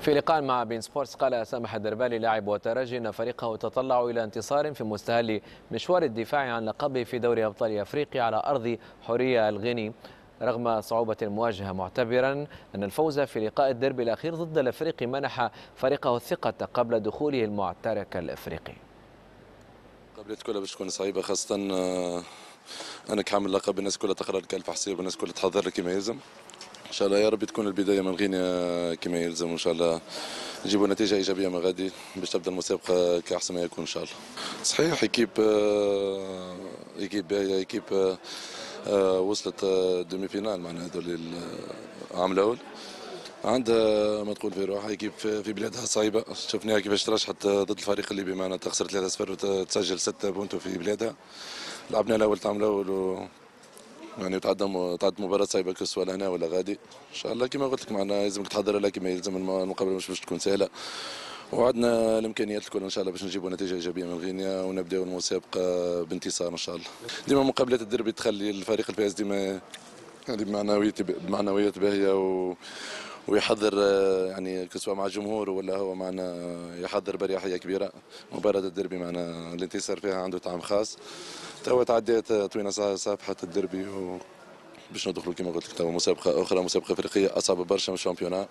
في لقاء مع بين سبورتس قال سامح الدربالي لاعب وترجي إن فريقه يتطلع إلى انتصار في مستهل مشوار الدفاع عن لقبه في دوري أبطال أفريقيا على أرض حورية الغني رغم صعوبة المواجهة معتبرا أن الفوز في لقاء الدربي الأخير ضد الأفريقي منح فريقه الثقة قبل دخوله المعترك الأفريقي. قبلت كلها باش تكون صعيبة خاصة آه، أنا كحامل لقب الناس كلها تقرأ لك ألف حساب والناس كلها تحضر لك كما يلزم. إن شاء الله يا رب تكون البداية من غينيا كما يلزم وان شاء الله. نجيبوا نتيجة إيجابية من غادي باش تبدأ المسابقة كأحسن ما يكون إن شاء الله. صحيح équipe آه، équipe équipe آه، آه، وصلت demi-finale معناها هذول العام الأول. عندها ما تقول في روحها équipe في بلادها صعيبة. شفناها كيفاش ترشحت ضد الفريق الليبي معنا تخسر 3 صفر وتسجل 6 بونتو في بلادها. لعبنا الأول تعام الأول يعني تعدى تعد مباراة صعيبه كسوا هنا ولا غادي. إن شاء الله كما قلت لك معنا لازمك تحضر لها كما يلزم المقابلة مش باش تكون سهلة. وعندنا الإمكانيات الكل إن شاء الله باش نجيبوا نتيجة إيجابية من غينيا ونبداو المسابقة بانتصار إن شاء الله. ديما مقابلات الدربي تخلي الفريق الفائز ديما يعني بمعنويات بمعنويات باهية و ويحضر يعني سواء مع الجمهور ولا هو معنا يحضر بريحيه كبيرة. مباراة الدربي معنا الانتصار فيها عنده طعم خاص. توا تعديت طوينا صفحة الدربي و باش ندخلوا كما قلت لك توا مسابقة أخرى مسابقة أفريقية اصعب برشا من الشامبيونات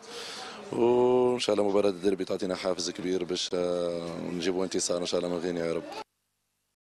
وإن شاء الله مباراة الدربي تعطينا حافز كبير باش نجيبوا انتصار إن شاء الله من غينيا يا رب.